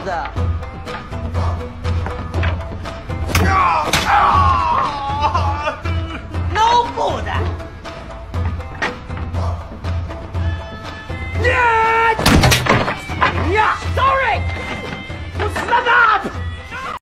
是的。